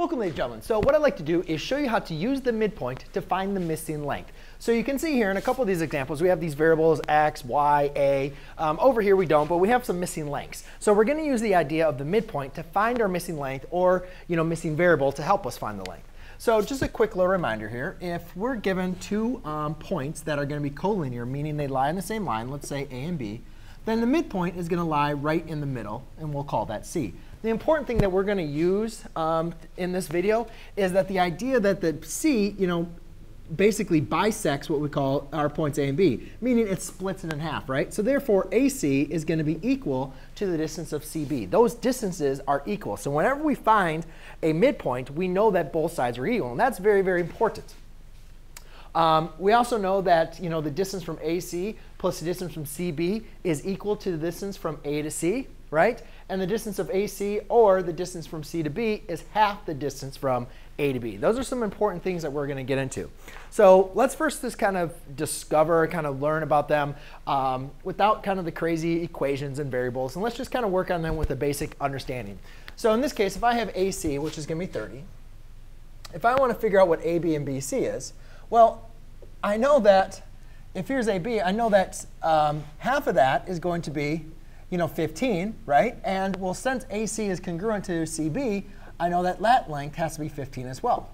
Welcome, ladies and gentlemen. So what I'd like to do is show you how to use the midpoint to find the missing length. So you can see here in a couple of these examples, we have these variables x, y, a. Um, over here we don't, but we have some missing lengths. So we're going to use the idea of the midpoint to find our missing length or you know, missing variable to help us find the length. So just a quick little reminder here. If we're given two um, points that are going to be collinear, meaning they lie in the same line, let's say a and b, then the midpoint is going to lie right in the middle, and we'll call that c. The important thing that we're going to use um, in this video is that the idea that the C, you know, basically bisects what we call our points A and B, meaning it splits it in half, right? So therefore, AC is going to be equal to the distance of CB. Those distances are equal. So whenever we find a midpoint, we know that both sides are equal, and that's very, very important. Um, we also know that you know the distance from AC plus the distance from CB is equal to the distance from A to C, right? And the distance of AC or the distance from C to B is half the distance from A to B. Those are some important things that we're going to get into. So let's first just kind of discover, kind of learn about them um, without kind of the crazy equations and variables. And let's just kind of work on them with a basic understanding. So in this case, if I have AC, which is going to be 30, if I want to figure out what AB and BC is, well, I know that if here's AB, I know that um, half of that is going to be you know, 15, right? And well, since AC is congruent to CB, I know that that length has to be 15 as well.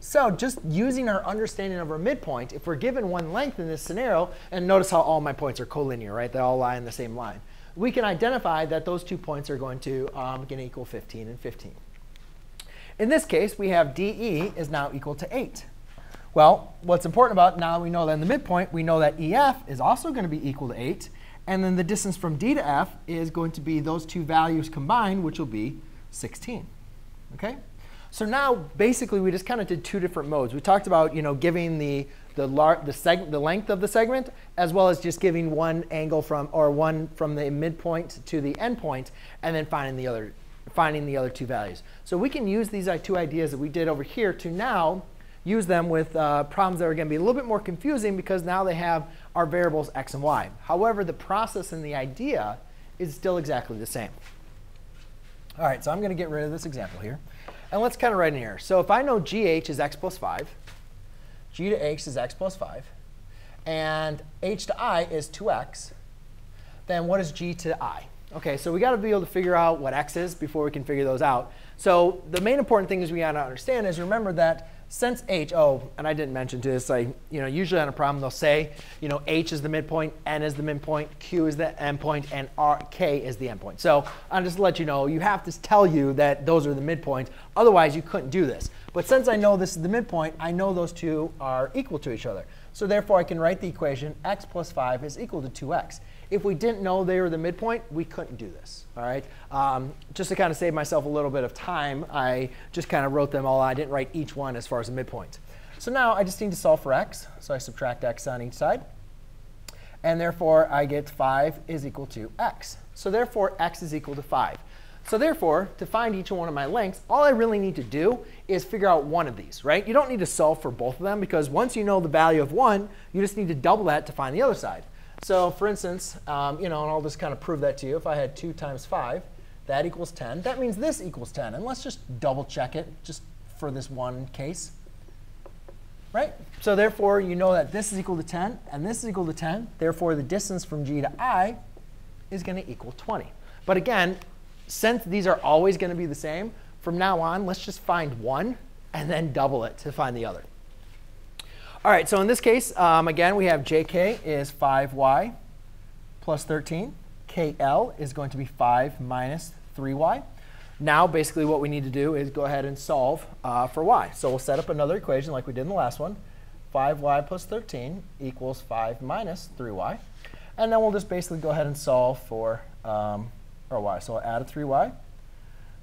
So just using our understanding of our midpoint, if we're given one length in this scenario, and notice how all my points are collinear, right? They all lie in the same line. We can identify that those two points are going to um, get equal 15 and 15. In this case, we have DE is now equal to 8. Well, what's important about now we know that in the midpoint, we know that EF is also going to be equal to 8. And then the distance from D to F is going to be those two values combined, which will be 16. Okay? So now, basically, we just kind of did two different modes. We talked about you know, giving the, the, the, the length of the segment, as well as just giving one angle from, or one from the midpoint to the endpoint, and then finding the other, finding the other two values. So we can use these two ideas that we did over here to now use them with uh, problems that are going to be a little bit more confusing because now they have our variables x and y. However, the process and the idea is still exactly the same. All right, so I'm going to get rid of this example here. And let's kind of write in here. So if I know gh is x plus 5, g to h is x plus 5, and h to i is 2x, then what is g to i? OK, so we got to be able to figure out what x is before we can figure those out. So the main important thing is we got to understand is remember that since h, oh, and I didn't mention to this, I, you know, usually on a problem they'll say, you know, h is the midpoint, n is the midpoint, q is the endpoint, and r, k is the endpoint. So I'll just let you know, you have to tell you that those are the midpoints. Otherwise, you couldn't do this. But since I know this is the midpoint, I know those two are equal to each other. So therefore, I can write the equation x plus 5 is equal to 2x. If we didn't know they were the midpoint, we couldn't do this. All right. Um, just to kind of save myself a little bit of time, I just kind of wrote them all. I didn't write each one as far as the midpoint. So now I just need to solve for x. So I subtract x on each side. And therefore, I get 5 is equal to x. So therefore, x is equal to 5. So therefore, to find each one of my lengths, all I really need to do is figure out one of these, right? You don't need to solve for both of them, because once you know the value of one, you just need to double that to find the other side. So for instance, um, you know, and I'll just kind of prove that to you. If I had 2 times 5, that equals 10. That means this equals 10. And let's just double check it just for this one case. Right? So therefore, you know that this is equal to 10, and this is equal to 10. Therefore, the distance from g to i is going to equal 20. But again, since these are always going to be the same, from now on, let's just find one and then double it to find the other. All right, so in this case, um, again, we have jk is 5y plus 13. kl is going to be 5 minus 3y. Now, basically, what we need to do is go ahead and solve uh, for y. So we'll set up another equation like we did in the last one. 5y plus 13 equals 5 minus 3y. And then we'll just basically go ahead and solve for um, our y. So I'll add a 3y.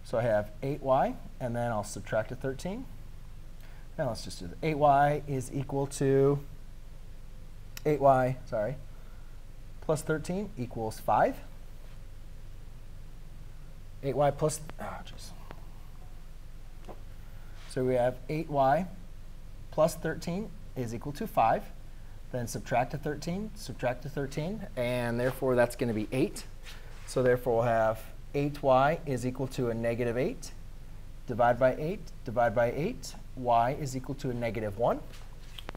So I have 8y, and then I'll subtract a 13. Now let's just do the 8y is equal to 8y, sorry, plus 13 equals 5. 8y plus, oh, jeez. So we have 8y plus 13 is equal to 5. Then subtract a 13, subtract a 13, and therefore that's going to be 8. So therefore we'll have 8y is equal to a negative 8 divide by 8, divide by 8. Y is equal to a negative 1.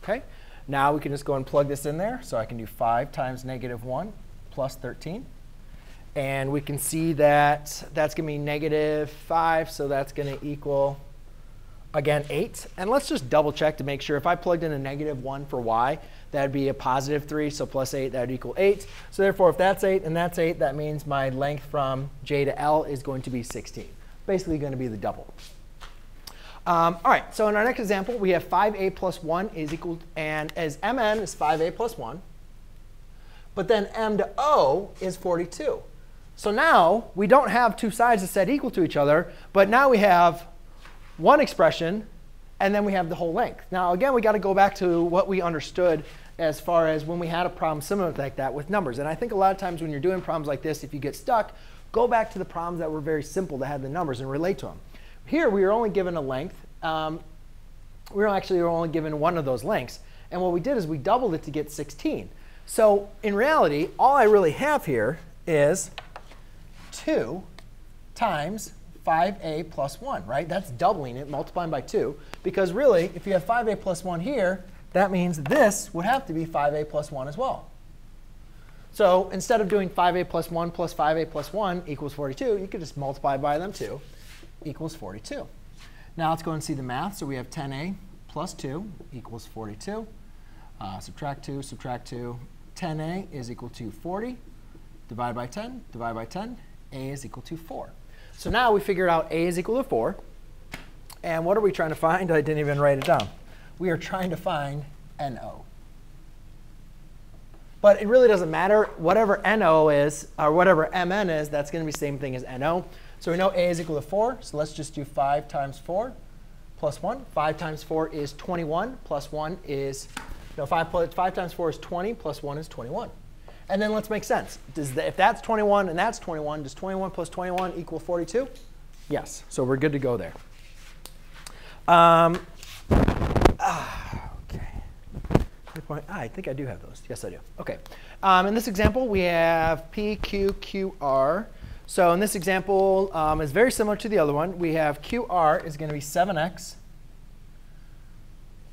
Okay. Now we can just go and plug this in there. So I can do 5 times negative 1 plus 13. And we can see that that's going to be negative 5. So that's going to equal, again, 8. And let's just double check to make sure. If I plugged in a negative 1 for y, that would be a positive 3. So plus 8, that would equal 8. So therefore, if that's 8 and that's 8, that means my length from j to l is going to be 16. Basically going to be the double. Um, all right, so in our next example, we have 5a plus 1 is equal, and as mn is 5a plus 1, but then m to o is 42. So now we don't have two sides that set equal to each other, but now we have one expression, and then we have the whole length. Now again, we got to go back to what we understood as far as when we had a problem similar like that with numbers. And I think a lot of times when you're doing problems like this, if you get stuck, go back to the problems that were very simple that had the numbers and relate to them. Here, we are only given a length. Um, we were actually only given one of those lengths. And what we did is we doubled it to get 16. So in reality, all I really have here is 2 times 5a plus 1, right? That's doubling it, multiplying by 2. Because really, if you have 5a plus 1 here, that means this would have to be 5a plus 1 as well. So instead of doing 5a plus 1 plus 5a plus 1 equals 42, you could just multiply by them 2 equals 42. Now let's go and see the math. So we have 10a plus 2 equals 42. Uh, subtract 2, subtract 2. 10a is equal to 40. Divide by 10, divide by 10. a is equal to 4. So now we figured out a is equal to 4. And what are we trying to find? I didn't even write it down. We are trying to find NO. But it really doesn't matter. Whatever NO is, or whatever MN is, that's going to be the same thing as NO. So we know A is equal to 4. So let's just do 5 times 4 plus 1. 5 times 4 is 21 plus 1 is, no, 5, plus, 5 times 4 is 20 plus 1 is 21. And then let's make sense. Does the, if that's 21 and that's 21, does 21 plus 21 equal 42? Yes. So we're good to go there. Um, ah, okay. Ah, I think I do have those. Yes, I do. OK. Um, in this example, we have P, Q, Q, R. So in this example, um, it's very similar to the other one. We have QR is going to be 7x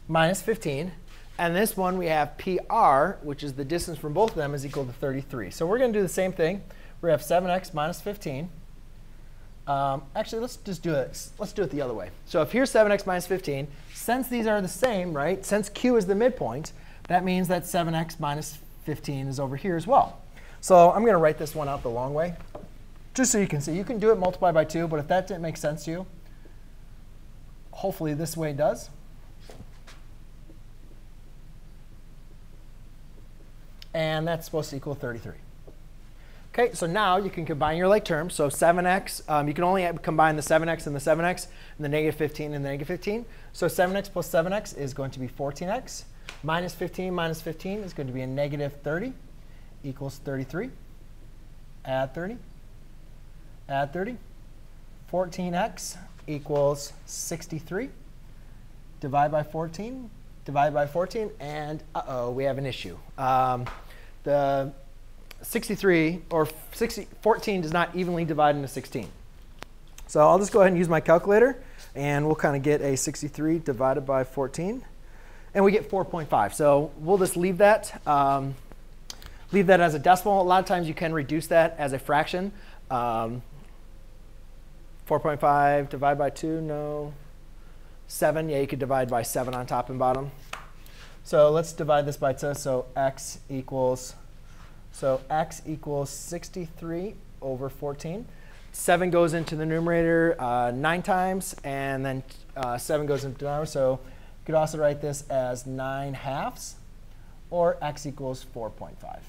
minus 15. And this one, we have PR, which is the distance from both of them, is equal to 33. So we're going to do the same thing. We have 7x minus 15. Um, actually, let's just do it. Let's do it the other way. So if here's 7x minus 15, since these are the same, right, since q is the midpoint, that means that 7x minus 15 is over here as well. So I'm going to write this one out the long way just so you can see. You can do it multiply by 2, but if that didn't make sense to you, hopefully this way does. And that's supposed to equal 33. OK, so now you can combine your like terms. So 7x, um, you can only combine the 7x and the 7x and the negative 15 and the negative 15. So 7x plus 7x is going to be 14x. Minus 15 minus 15 is going to be a negative 30 equals 33. Add 30 add 30. 14x equals 63. Divide by 14, divide by 14, and uh-oh, we have an issue. Um, the 63, or 60, 14 does not evenly divide into 16. So I'll just go ahead and use my calculator, and we'll kind of get a 63 divided by 14. And we get 4.5. So we'll just leave that. Um, leave that as a decimal. A lot of times you can reduce that as a fraction. Um, 4.5 divide by 2, no. 7, yeah, you could divide by 7 on top and bottom. So let's divide this by 2. So x equals, so x equals 63 over 14. 7 goes into the numerator uh, 9 times, and then uh, 7 goes into the denominator. So you could also write this as 9 halves, or x equals 4.5.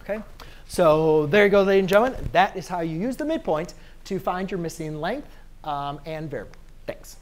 OK? So there you go, ladies and gentlemen. That is how you use the midpoint to find your missing length um, and variable. Thanks.